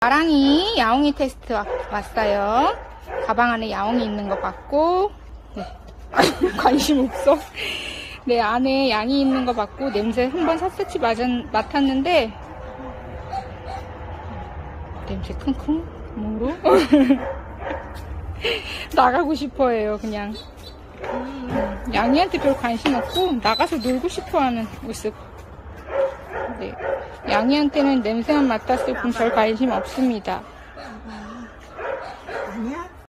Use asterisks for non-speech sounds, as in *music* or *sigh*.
아랑이 야옹이 테스트 와- 왔어요. 가방 안에 야옹이 있는 것 같고, 네. *laughs* 관심 없어. 네, 안에 양이 있는 것 같고, 냄새 한번 샅샅이 맞은, 맡았는데, 냄새 킁킁? 뭐로? *laughs* 나가고 싶어 해요, 그냥. 음, 양이한테 별 관심 없고, 나가서 놀고 싶어 하는 모습. 네. 양이한테는 냄새만 맡았을 뿐 별 관심 없습니다. 아, 아니야?